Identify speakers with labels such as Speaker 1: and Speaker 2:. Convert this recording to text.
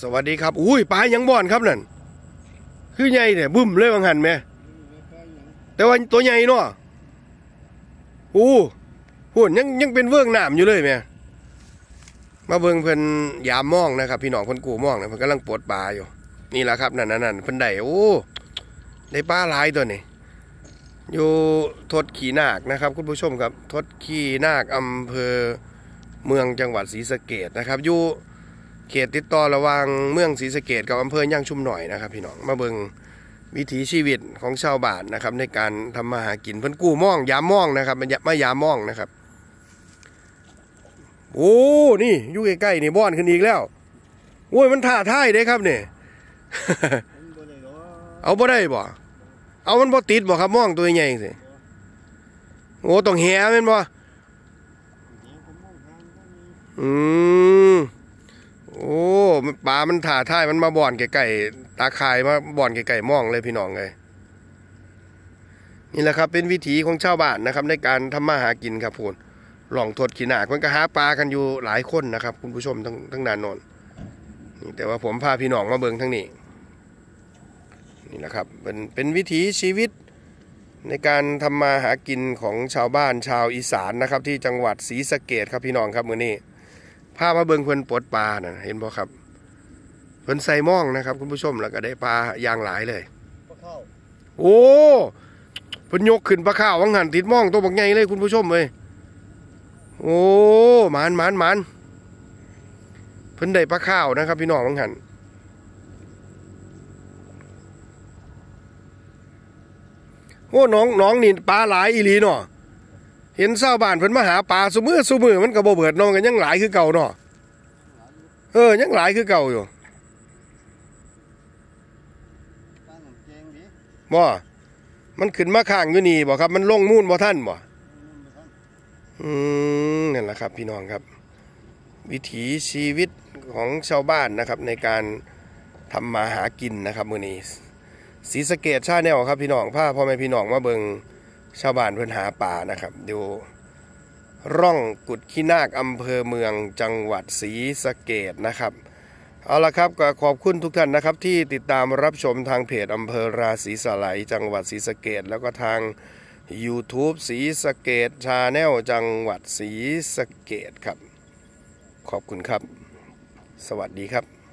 Speaker 1: สวัสดีครับ อุ้ยปลายังบ่อนครับนั่น คือใหญ่เนี่ยบึ้มเลยบางหันแหม แต่ว่าตัวใหญ่เนาะโอ้หุ่นยังยังเป็นเวิ้งน้ำอยู่เลยแหม่มาเบิ่งเพิ่นยามมองนะครับ พี่น้องเพิ่นกูมองนะเพิ่นกำลังปลดปลาอยู่ นี่แหละครับนั่นนั่นนั่นเพิ่นได้โอ้ได้ปลาหลายตัวนี่อยู่ทดขี่นาคนะครับ คุณผู้ชมครับทดขี่นาคอำเภอเมืองจังหวัดศรีสะเกดนะครับอยู่ เขตติดต่อระหว่างเมืองศรีสะเกดกับอำเภอย่างชุมหน่อยนะครับ พี่น้องมาเบิงวิถีชีวิตของชาวบ้านนะครับ ในการทำมาหากินเพิ่นกู้ม่องยามม่องนะครับมันมายามม่องนะครับ โอ้นี่อยู่ใกล้ๆนี่บ้อนขึ้นอีกแล้วโอ้ยมันท่าท่ายเด้ครับเนี่ยเอาบ่ได้บ่เอามันบ่ติดบ่ครับม่องตัวใหญ่สิโอ้ต้องแหแม่นบ่อืม โอ้ปลามันท่าท่ายมันมาบ่อนไก่ตาคายมาบ่อนไก่ๆมองเลยพี่น้องเลยนี่แหละครับเป็นวิถีของชาวบ้านนะครับ ในการทำมาหากินครับพูนหล่องทดขีนากันก็หาปลากันอยู่หลายคนนะครับ คุณผู้ชมทั้งทั้งนานนนนี่แต่ว่าผมพาพี่น้องมาเบิงทั้งนี้ นี่แหละครับเป็นเป็นวิถีชีวิตในการทำมาหากินของชาวบ้านชาวอีสานนะครับ ที่จังหวัดศรีสะเกดครับพี่น้องครับมือนี้ พามาเบิงเพิ่นปลดปลานะเห็นบ่ครับเพิ่นใส่หม่องนะครับ คุณผู้ชมแล้วก็ได้ปลาอย่างหลายเลยโอ้เพิ่นยกขึ้นปลาข้าววังหันติดหม่องตัวบักใหญ่เลยคุณผู้ชมเลยโอ้หมานหมานหมานเพิ่นได้ปลาข้าวนะครับ พี่น้องบังหันโอ้น้องน้องนี่ปลาหลายอีหลีเนาะ เห็นชาวบ้านเพิ่นมาหาปลาซุมือซุมือมันก็บ่เบิดน้องกันยังหลายคือเก่าเนาะเออยังหลายคือเก่าอยู่บ่มันขึ้นมาข้างอยู่นี่บ่ครับ มันลงมูนบ่ท่านบ่อืมนั่นแหละครับ พี่น้องครับ วิถีชีวิตของชาวบ้านนะครับ ในการทำมาหากินนะครับมื้อนี้ศรีสะเกษ Channel ครับพี่น้องพาพ่อแม่พี่น้องมาเบิง ชาวบ้านเพิ่นหาปลานะครับ ดูร่องกุดขี้นาคอำเภอเมืองจังหวัดศรีสะเกษนะครับ เอาละครับก็ขอบคุณทุกท่านนะครับ ที่ติดตามรับชมทางเพจอำเภอราษีไศลจังหวัดศรีสะเกษแล้วก็ทาง YouTube สีสะเกตชาแนลจังหวัดสีสะเกตครับ ขอบคุณครับ สวัสดีครับ